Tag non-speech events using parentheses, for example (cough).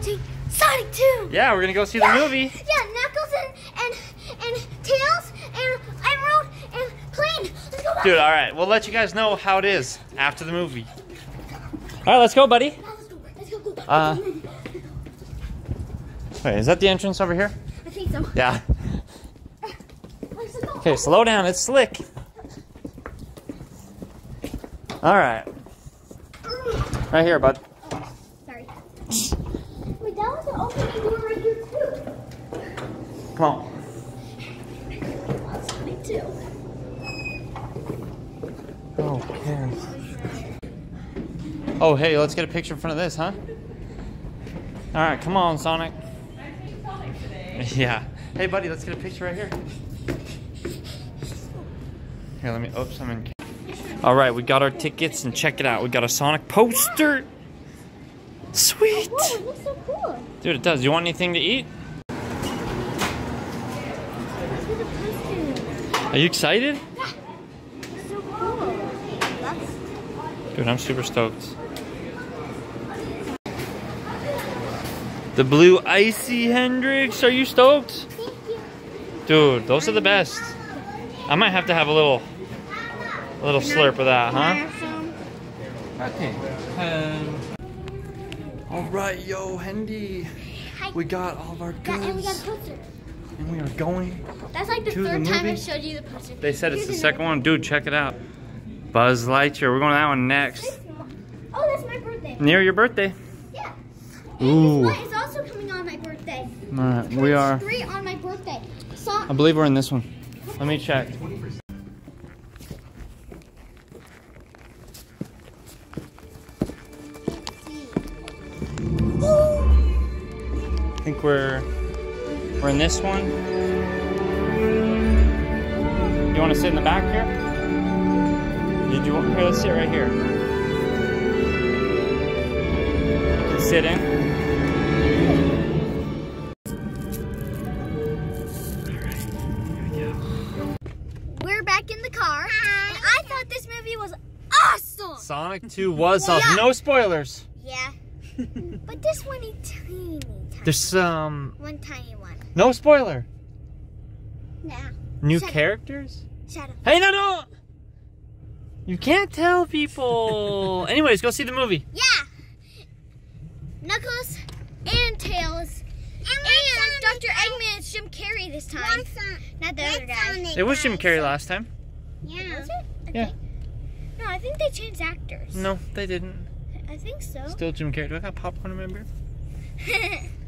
watching Sonic 2. Yeah, we're gonna go see the movie. Yeah, Knuckles and and and Tails and Emerald and Plane. Let's go. Dude, all right, we'll let you guys know how it is after the movie. All right, let's go, buddy. Let's go. Let's go. go. Uh, Wait, is that the entrance over here? I think so. Yeah. (laughs) Okay, slow down. It's slick. All right, right here, bud. Sorry. Wait, that was the too. Come on. Sonic 2. Okay. Oh, hey, let's get a picture in front of this, huh? All right, come on, Sonic. (laughs) Yeah. Hey, buddy, let's get a picture right here. Here, let me. Oops, I'm in. All right, we got our tickets and check it out. We got a Sonic poster. Sweet. Whoa, it looks so cool. Dude, it does. You want anything to eat? Are you excited? So cool. That's Dude, I'm super stoked. The blue ICEE Hendrix. Are you stoked? you. Dude, those are the best. I might have to have a little a little slurp of that, huh? Okay. Um, all right, yo, Hendy. Hi. We got all of our Yeah, and we got a goods poster. and we are going. That's like the To the third time I showed you the poster. They said it's the second another one. Dude, check it out. Buzz Lightyear. We're going to that one next. Oh, that's my birthday. Near your birthday. Yeah. And Ooh. this one is also coming on my birthday. All right, we are. Three on my birthday. So, I believe we're in this one. Let me check. I think we're we're in this one. You want to sit in the back here? Did you want here? Let's sit right here. You can sit in. All right. You got. We're back in the car. And I thought this movie was awesome. Sonic 2 was awesome. Yeah. No spoilers. Yeah. (laughs) but this one is teeny tiny. There's some One tiny one. no spoiler. Nah. New Shut- characters? Shut up. Hey, no, no! You can't tell people. (laughs) Anyways, go see the movie. Yeah. Knuckles and Tails. And, Dr. Eggman is Jim Carrey this time. Not the other guy. It was Jim Carrey last time. Yeah. Was it? I Yeah. No, I think they changed actors. No, they didn't. I think so. Still Jim Carrey. Do I got popcorn, remember? (laughs)